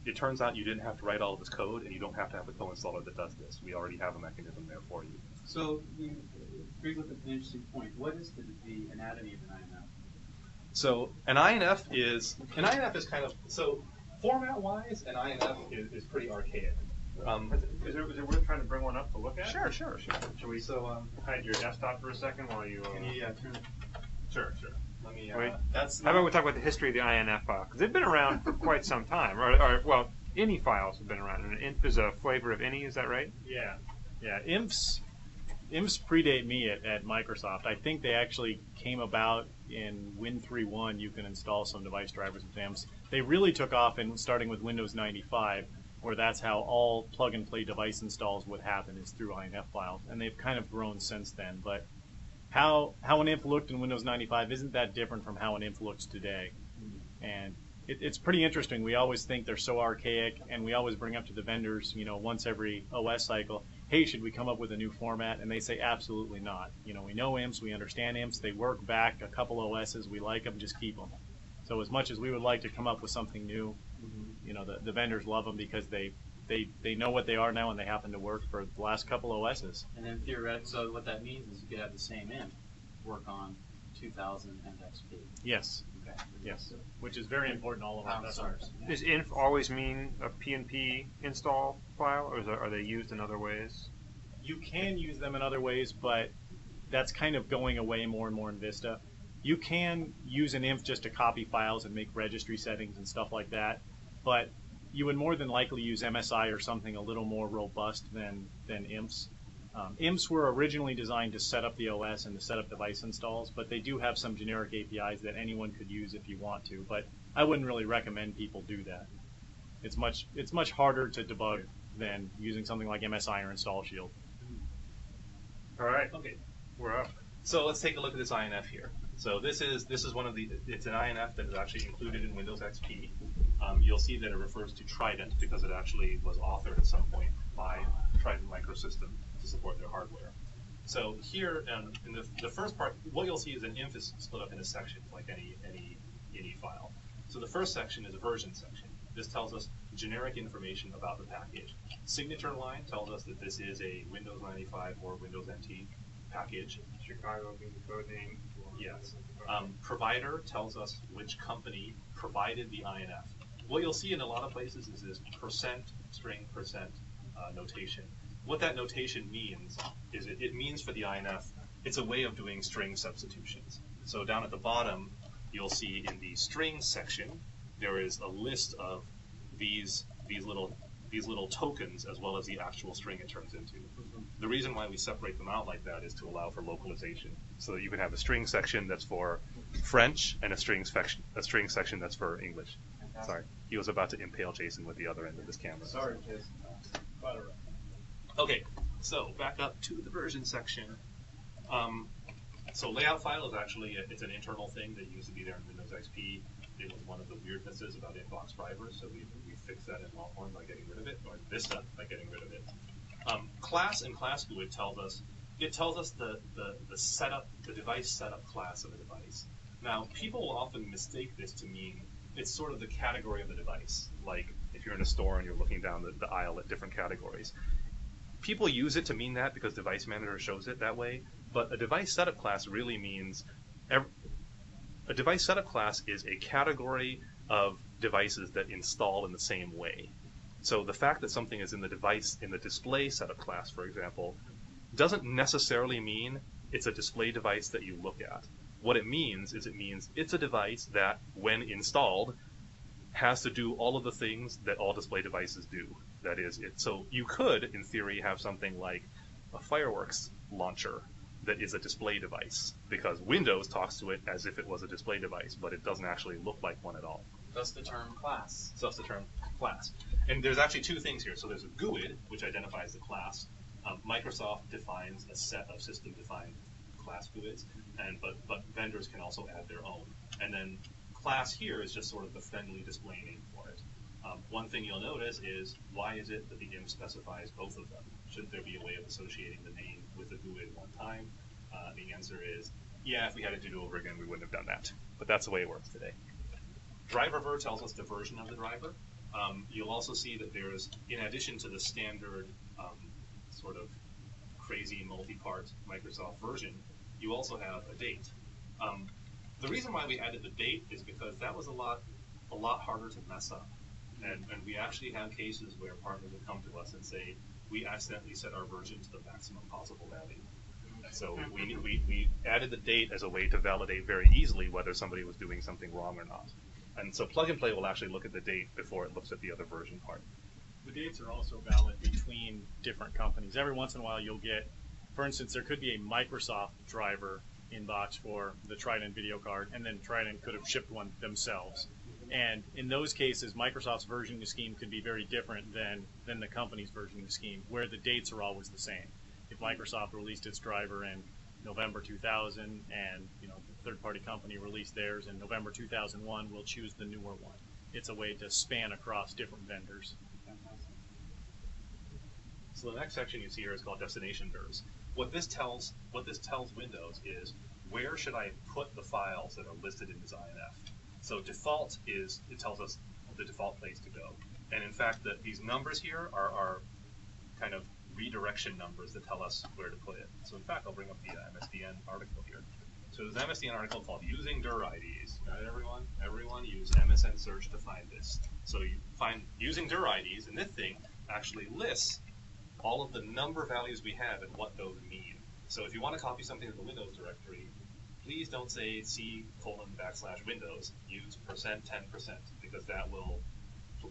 it turns out you didn't have to write all of this code and you don't have to have a co-installer that does this. We already have a mechanism there for you. so brings up an interesting point. What is the, the anatomy of an? So an INF is an INF is kind of so format wise, an INF is, is pretty archaic. Um, Is it, is it worth trying to bring one up to look at? sure, sure, sure. Should we So um, hide your desktop for a second while you? Uh, Can you uh, turn? sure, sure. Let me. Uh, Wait. That's How about we talk about the history of the INF file? Because they've been around for quite some time. Or, or well, INI files have been around. And INF is a flavor of INI. is that right? Yeah, yeah. INFs, INFs predate me at, at Microsoft. I think they actually came about in Win 3.1. You can install some device drivers and INFs. They really took off in starting with Windows 95, where that's how all plug and play device installs would happen is through INF files, and they've kind of grown since then. But how how an INF looked in Windows 95 isn't that different from how an INF looks today, and it, it's pretty interesting. We always think they're so archaic, and we always bring up to the vendors, you know, once every OS cycle, hey, should we come up with a new format? And they say absolutely not. You know, we know INFs, we understand INFs, they work back a couple OSs, we like them, just keep them. So as much as we would like to come up with something new, you know, the, the vendors love them because they, they they know what they are now and they happen to work for the last couple OSs. And then theoretically, so what that means is you could have the same INF work on 2000 and XP. Yes. Yes, which is very important to all of our That's stars. Does INF always mean a PNP install file, or is there, are they used in other ways? you can use them in other ways, but that's kind of going away more and more in Vista. You can use an INF just to copy files and make registry settings and stuff like that, but you would more than likely use MSI or something a little more robust than, than INFs. Um, INFs were originally designed to set up the OS and to set up device installs, but they do have some generic APIs that anyone could use if you want to. But I wouldn't really recommend people do that. It's much it's much harder to debug than using something like MSI or Install Shield. All right, Okay. we're up. So let's take a look at this INF here. So this is this is one of the it's an INF that is actually included in Windows XP. Um, you'll see that it refers to Trident because it actually was authored at some point by Trident Microsystem to support their hardware. So here um, in the, the first part, what you'll see is an inf is split up into sections like any any any file. So the first section is a version section. This tells us generic information about the package. Signature line tells us that this is a Windows 95 or Windows NT package. Chicago being the code name. Yes. Um, provider tells us which company provided the INF. What you'll see in a lot of places is this percent string percent uh, notation. What that notation means is it, it means for the INF it's a way of doing string substitutions. So down at the bottom, you'll see in the string section, there is a list of these these little these little tokens as well as the actual string it turns into. Mm-hmm. The reason why we separate them out like that is to allow for localization, so that you can have a string section that's for French and a string section a string section that's for English. Sorry, he was about to impale Jason with the other end of this camera. Sorry, Jason. Okay, so back up to the version section. Um, so layout file is actually a, it's an internal thing that used to be there in Windows XP. It was one of the weirdnesses about inbox drivers, so we, we fixed that in Longhorn by getting rid of it, or Vista by getting rid of it. Um, class and class GUID tells us it tells us the, the, the setup, the device setup class of a device. Now, people will often mistake this to mean it's sort of the category of the device. Like if you're in a store and you're looking down the, the aisle at different categories. People use it to mean that because Device Manager shows it that way, but a device setup class really means ev- a device setup class is a category of devices that install in the same way. So the fact that something is in the device in the display setup class, for example, doesn't necessarily mean it's a display device that you look at. What it means is it means it's a device that, when installed, has to do all of the things that all display devices do. That is it. So you could, in theory, have something like a fireworks launcher that is a display device because Windows talks to it as if it was a display device, but it doesn't actually look like one at all. Thus the term class. So that's the term class. And there's actually two things here. So there's a GUID, which identifies the class. Um, Microsoft defines a set of system-defined class GUIDs, and but but vendors can also add their own. And then class here is just sort of the friendly display name. Um, one thing you'll notice is why is it that the INF specifies both of them? Shouldn't there be a way of associating the name with the GUID one time? Uh, the answer is yeah. If we had it to do over again, we wouldn't have done that. But that's the way it works today. Driver ver tells us the version of the driver. Um, you'll also see that there's, in addition to the standard um, sort of crazy multi-part Microsoft version, you also have a date. Um, the reason why we added the date is because that was a lot, a lot harder to mess up. And, and we actually have cases where partners would come to us and say, we accidentally set our version to the maximum possible value. So mm-hmm. we, we, we added the date as a way to validate very easily whether somebody was doing something wrong or not. And so plug and play will actually look at the date before it looks at the other version part. The dates are also valid between different companies. Every once in a while, you'll get, for instance, there could be a Microsoft driver inbox for the Trident video card, and then Trident could have shipped one themselves. And in those cases, Microsoft's versioning scheme could be very different than, than the company's versioning scheme, where the dates are always the same. If mm-hmm. Microsoft released its driver in November 2000 and you know the third-party company released theirs in November 2001, we'll choose the newer one. It's a way to span across different vendors. So the next section you see here is called destination dirs. What this tells what this tells Windows is where should I put the files that are listed in this INF. So default is it tells us the default place to go. And in fact, that these numbers here are, are kind of redirection numbers that tell us where to put it. So in fact, I'll bring up the uh, MSDN article here. So there's an MSDN article called Using DIR IDs. Got everyone? Everyone use MSN search to find this. So you find using DIR IDs, and this thing actually lists all of the number values we have and what those mean. So if you want to copy something to the Windows directory, please don't say C colon backslash Windows. Use percent 10% because that will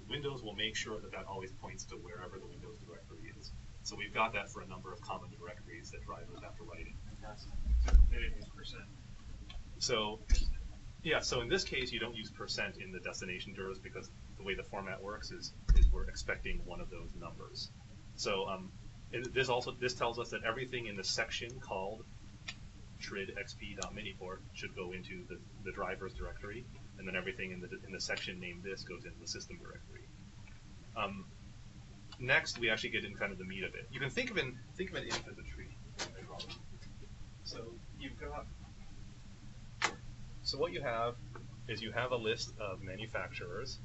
Windows will make sure that that always points to wherever the Windows directory is. So we've got that for a number of common directories that drivers have to write in. So, yeah, so in this case, you don't use percent in the destination DIRs because the way the format works is, is we're expecting one of those numbers. So um, this also this tells us that everything in the section called tridxp.miniport should go into the, the drivers directory, and then everything in the in the section named this goes into the system directory. Um, next, we actually get in kind of the meat of it. You can think of it think of it as a tree. So you've got so what you have is you have a list of manufacturers,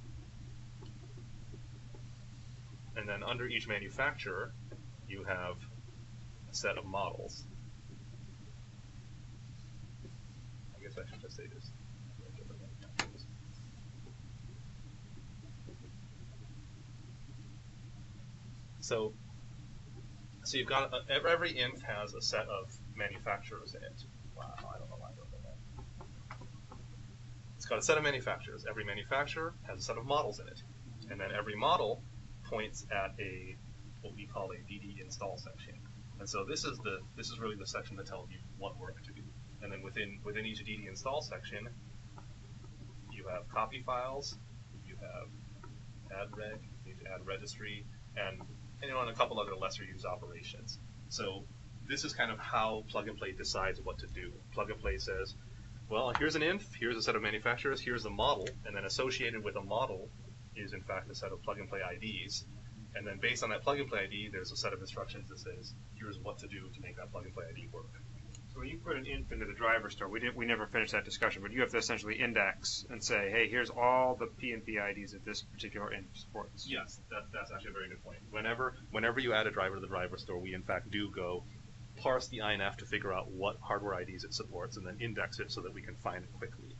and then under each manufacturer, you have a set of models. I guess I should just say this. So, So you've got uh, a, every inf has a set of manufacturers in it. Wow, I don't know why I wrote that. It's got a set of manufacturers. Every manufacturer has a set of models in it, and then every model points at a what we call a DD install section. And so this is the this is really the section that tells you what work to do. And then within within each DD install section, you have copy files, you have add reg, you need to add registry, and and you know, a couple other lesser use operations. So this is kind of how plug and play decides what to do. Plug and play says, well, here's an inf, here's a set of manufacturers, here's a model, and then associated with a model is in fact a set of plug and play IDs. And then based on that plug and play ID, there's a set of instructions that says, here's what to do to make that plug and play ID work. So when you put an inf into the driver store, we didn't, we never finished that discussion, but you have to essentially index and say, hey, here's all the P and P IDs that this particular inf supports. Yes, that, that's actually a very good point. Whenever whenever you add a driver to the driver store, we in fact do go parse the INF to figure out what hardware IDs it supports and then index it so that we can find it quickly.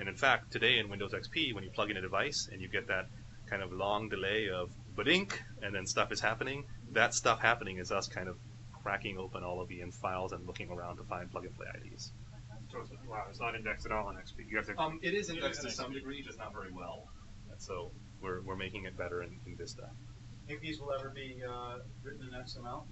And in fact, today in Windows XP, when you plug in a device and you get that kind of long delay of badink and then stuff is happening, that stuff happening is us kind of cracking open all of the inf files and looking around to find plug and play IDs. So it's, wow, it's not indexed at all in XP. You have to. Um, it is indexed It to some indexed. degree, just not very well. So we're, we're making it better in, in Vista. Think these will ever be uh, written in XML?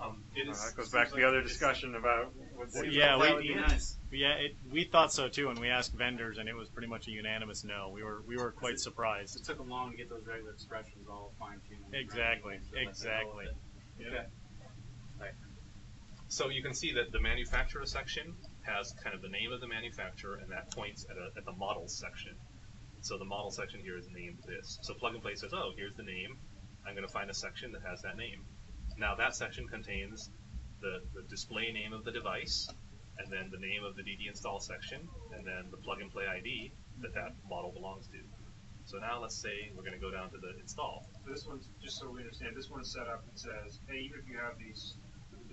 Um, it Uh, that goes back to the other discussion about what's. Well, the- yeah, that we- would be yeah. nice. Yeah, it, we thought so too, and we asked vendors, and it was pretty much a unanimous no. We were we were quite It surprised. It took them long to get those regular expressions all fine tuned. Exactly, exactly. Okay. So you can see that the manufacturer section has kind of the name of the manufacturer, and that points at, a, at the models section. So the model section here is named this. So plug and play says, oh, here's the name. I'm going to find a section that has that name. Now that section contains the, the display name of the device, and then the name of the DD install section, and then the plug and play ID that that model belongs to. So now let's say we're going to go down to the install. This one's, just so we understand, this one's set up and says, hey, even if you have these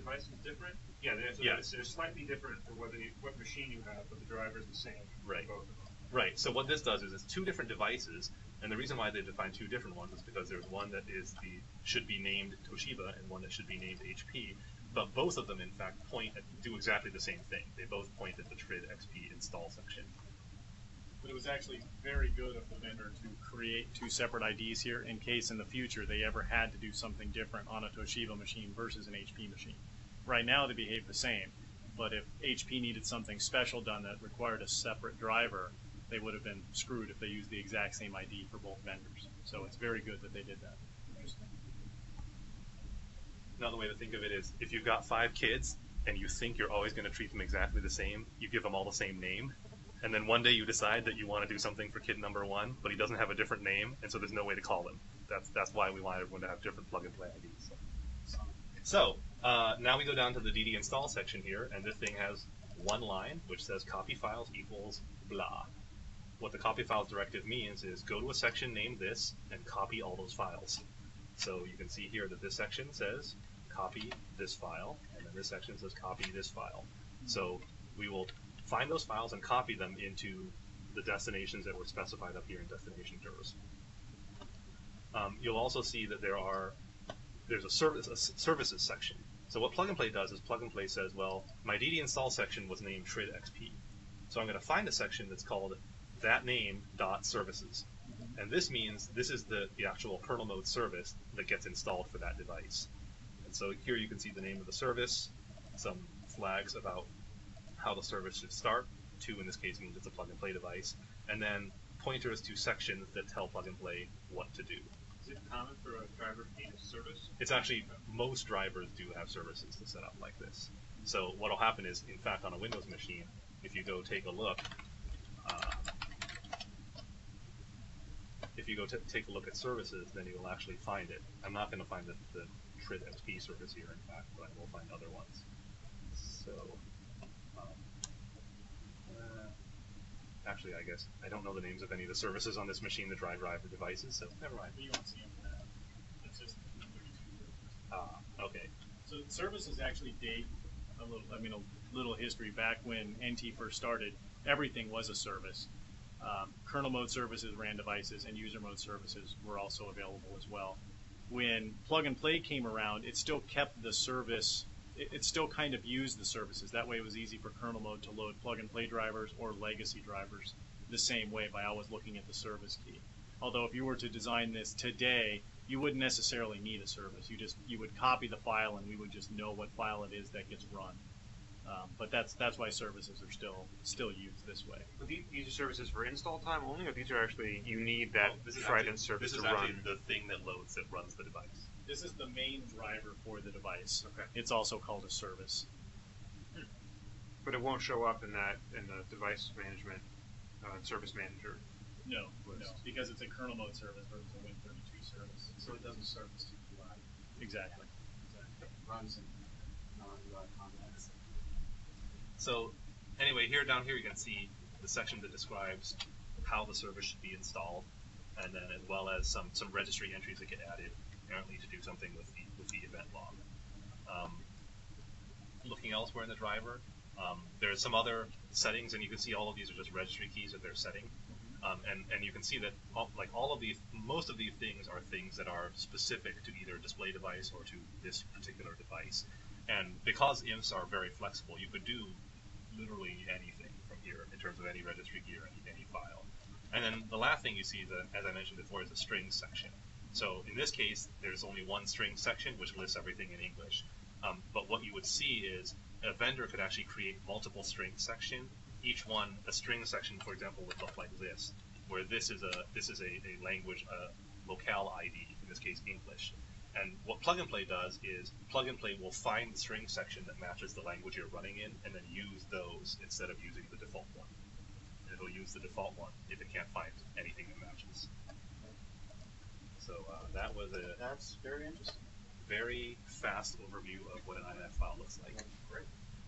devices different, yeah, they're, so Yeah. they're- they're slightly different for whether you, what machine you have, but the driver is the same. Right. Both of them. Right. So what this does is it's two different devices, and the reason why they define two different ones is because there's one that is the should be named Toshiba and one that should be named HP. But both of them, in fact, point at, do exactly the same thing. They both point at the TRID XP install section. But it was actually very good of the vendor to create two separate IDs here in case in the future they ever had to do something different on a Toshiba machine versus an HP machine. Right now they behave the same, but if HP needed something special done that required a separate driver, they would have been screwed if they used the exact same ID for both vendors. So it's very good that they did that. Another way to think of it is if you've got five kids and you think you're always going to treat them exactly the same, you give them all the same name. And then one day you decide that you want to do something for kid number one, but he doesn't have a different name, and so there's no way to call him. That's that's why we want everyone to have different plug and play IDs. So uh, now we go down to the DD install section here, and this thing has one line which says copy files equals blah. What the copy files directive means is go to a section named this and copy all those files. So you can see here that this section says copy this file, and then this section says copy this file. So we will find those files and copy them into the destinations that were specified up here in destination DIRs. Um, you'll also see that there are there's a service a services section. So what plug and play does is plug and play says, well, my DD install section was named TRID XP, so I'm going to find a section that's called that name dot services, and this means this is the the actual kernel mode service that gets installed for that device. And so here you can see the name of the service, some flags about how the service should start. Two in this case means it's a plug and play device, and then pointers to sections that tell plug and play what to do. Is it common for a driver to need a service? It's actually most drivers do have services to set up like this. So what will happen is, in fact, on a Windows machine, if you go take a look, uh, if you go take a look at services, then you will actually find it. I'm not going to find the, the TRID XP service here, in fact, but I will find other ones. So, um, uh, actually, I guess I don't know the names of any of the services on this machine that drive driver devices, so never mind. But You won't see them that. It's just thirty-two. Ah, okay. So services actually date a little. I mean, a little history back when NT first started. Everything was a service. Um, kernel mode services ran devices, and user mode services were also available as well. when plug and play came around, it still kept the service. It, it still kind of used the services. That way, it was easy for kernel mode to load plug and play drivers or legacy drivers the same way by always looking at the service key. Although, if you were to design this today, you wouldn't necessarily need a service. You just you would copy the file, and we would just know what file it is that gets run. Um, but that's that's why services are still still used this way. But these are services for install time only, or these are actually, you need that Well, this is Trident actually- service This to is actually run? the thing that loads, that runs the device. This is the main driver for the device. Okay. It's also called a service. But it won't show up in that, in the device management, uh, service manager. No, List. no, because it's a kernel mode service versus a Win32 service. So it doesn't service to UI. Exactly. It runs in non-UI context. So, anyway, here down here you can see the section that describes how the service should be installed, and then as well as some, some registry entries that get added, apparently to do something with the with the event log. Um, looking elsewhere in the driver, um, there's some other settings, and you can see all of these are just registry keys that they're setting. Um, and, and you can see that all, like all of these, most of these things are things that are specific to either a display device or to this particular device. And because INFs are very flexible, you could do literally anything from here in terms of any registry key or any, any file. And then the last thing you see, the, as I mentioned before, is the strings section. So in this case, there's only one string section which lists everything in English. Um, but what you would see is a vendor could actually create multiple string section. Each one, a string section, for example, would look like this, where this is a this is a, a language, a locale ID, in this case English. And what plug and play does is plug and play will find the string section that matches the language you're running in, and then use those instead of using the default one. It'll use the default one if it can't find anything that matches. So uh, that was a That's very interesting. very fast overview of what an INF file looks like.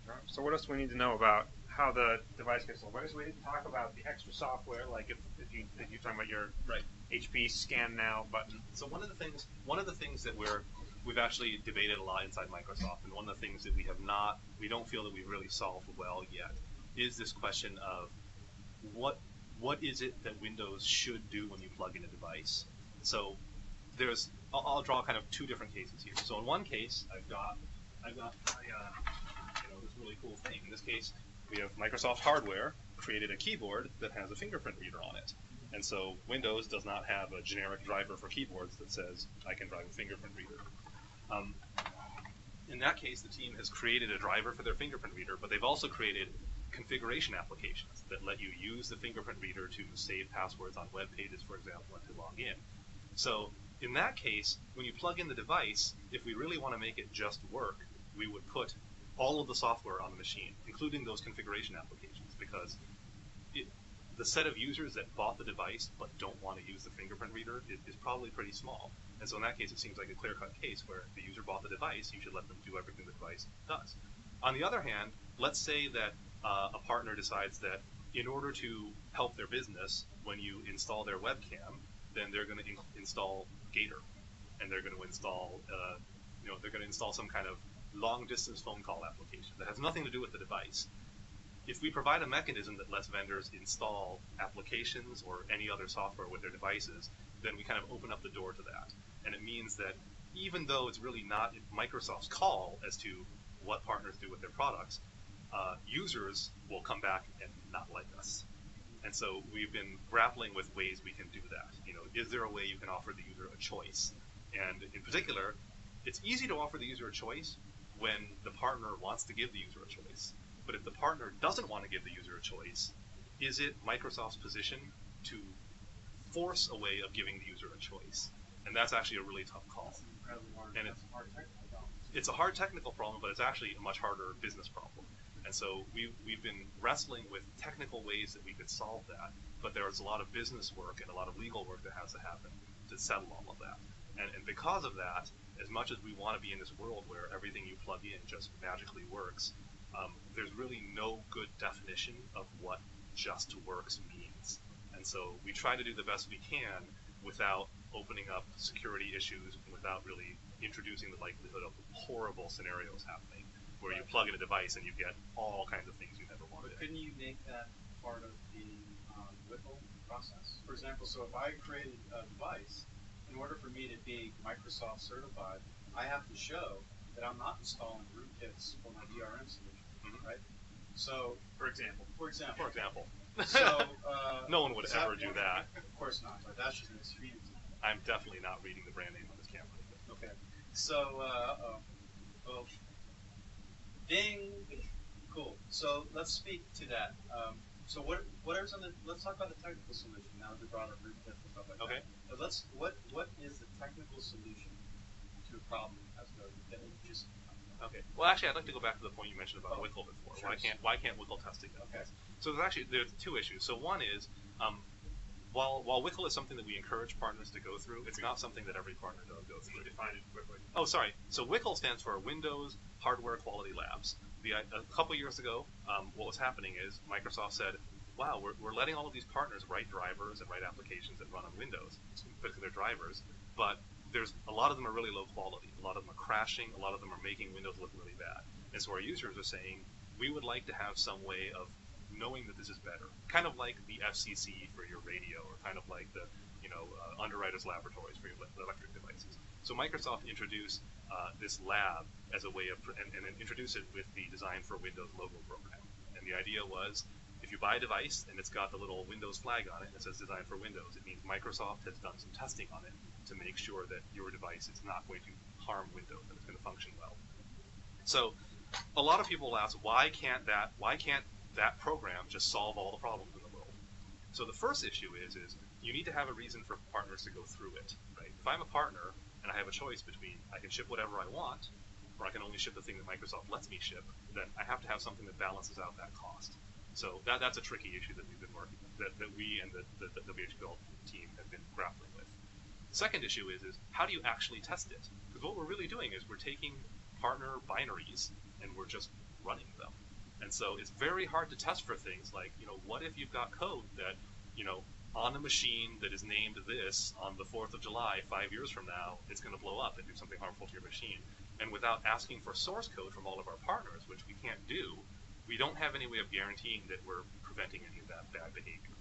Alright, So what else do we need to know about how the device gets loaded? We didn't talk about the extra software, like if, if you if you're talking about your Right. HP scan now button. So one of the things, one of the things that we're we've actually debated a lot inside Microsoft, and one of the things that we have not, we don't feel that we've really solved well yet, is this question of what what is it that Windows should do when you plug in a device. So there's, I'll, I'll draw kind of two different cases here. So in one case, I've got I've got my, uh, you know this really cool thing. In this case, we have Microsoft hardware created a keyboard that has a fingerprint reader on it. And so Windows does not have a generic driver for keyboards that says I can drive a fingerprint reader. Um, in that case, the team has created a driver for their fingerprint reader, but they've also created configuration applications that let you use the fingerprint reader to save passwords on web pages, for example, and to log in. So in that case, when you plug in the device, if we really want to make it just work, we would put all of the software on the machine, including those configuration applications, because it, the set of users that bought the device but don't want to use the fingerprint reader is, is probably pretty small. And so in that case, it seems like a clear-cut case where the user bought the device, you should let them do everything the device does. On the other hand, let's say that uh, a partner decides that in order to help their business, when you install their webcam, then they're going to in- install Gator, and they're going to install, uh, you know, they're going to install some kind of long-distance phone call application that has nothing to do with the device if we provide a mechanism that lets vendors install applications or any other software with their devices, then we kind of open up the door to that. And it means that even though it's really not Microsoft's call as to what partners do with their products, uh, users will come back and not like us. And so we've been grappling with ways we can do that. You know, is there a way you can offer the user a choice? And in particular, it's easy to offer the user a choice when the partner wants to give the user a choice. But if the partner doesn't want to give the user a choice, is it Microsoft's position to force a way of giving the user a choice? And that's actually a really tough call. That's incredibly hard. And it's- a hard technical problem. It's a hard technical problem, but it's actually a much harder business problem. And so we, we've been wrestling with technical ways that we could solve that, but there's a lot of business work and a lot of legal work that has to happen to settle all of that. And, and because of that, as much as we want to be in this world where everything you plug in just magically works, um, there's really no good definition of what just works means. And so we try to do the best we can without opening up security issues, without really introducing the likelihood of horrible scenarios happening, where you plug in a device and you get all kinds of things you never wanted. But couldn't you make that part of the um, WHQL process? For example, so if I created a device in order for me to be Microsoft certified, I have to show that I'm not installing rootkits for my DRM solution, Mhm. right? So, For example. for example. For example. So, uh. No one would is that ever do that. Of course not, but that's just an extreme example. I'm definitely not reading the brand name on this camera. Okay, so, uh, oh, well, Bing, cool. So let's speak to that. Um, so what, what are some of the, let's talk about the technical solution now that we brought up rootkits and stuff like Okay. that. But let's, what, what is the technical solution to a problem as though that you just, Okay. Well, actually, I'd like to go back to the point you mentioned about Oh, WHQL before. sure. Why can't Why can't WHQL test together? Okay. So there's actually there's two issues. So one is um, while while WHQL is something that we encourage partners to go through, it's not something that every partner does go through. Define it quickly. Oh, sorry. So WHQL stands for Windows Hardware Quality Labs. The, a couple years ago, um, what was happening is Microsoft said, "Wow, we're, we're letting all of these partners write drivers and write applications that run on Windows, because they're drivers, but there's a lot of them are really low quality. A lot of them are crashing. A lot of them are making Windows look really bad. And so our users are saying, we would like to have some way of knowing that this is better, kind of like the FCC for your radio, or kind of like the you know uh, underwriters laboratories for your le- electric devices. So Microsoft introduced uh, this lab as a way of, and, and then introduced it with the Design for Windows logo program. And the idea was, if you buy a device and it's got the little Windows flag on it and it says Design for Windows, it means Microsoft has done some testing on it to make sure that your device is not going to harm Windows and it's going to function well. So, a lot of people ask, why can't that? Why can't that program just solve all the problems in the world? So the first issue is, is you need to have a reason for partners to go through it, right? If I'm a partner and I have a choice between I can ship whatever I want, or I can only ship the thing that Microsoft lets me ship, then I have to have something that balances out that cost. So that, that's a tricky issue that we've been working, that, that we and the, the, the team have been grappling with. The second issue is, is how do you actually test it? Because what we're really doing is we're taking partner binaries and we're just running them. And so it's very hard to test for things like, you know, what if you've got code that, you know, on a machine that is named this on the 4th of July, five years from now, it's going to blow up and do something harmful to your machine. And without asking for source code from all of our partners, which we can't do, we don't have any way of guaranteeing that we're preventing any of that bad behavior.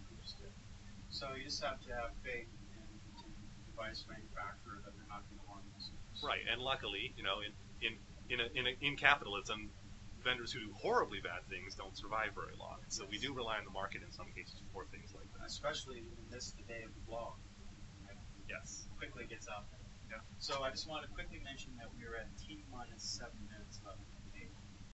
So you just have to have faith in, the device manufacturer that they're not going to harm. Right, and luckily, you know, in in in a, in, a, in capitalism, vendors who do horribly bad things don't survive very long. And so we do rely on the market in some cases for things like that. Especially in this, the day of the blog. Right? Yes. Quickly gets out there. So I just want to quickly mention that we are at T minus seven minutes left.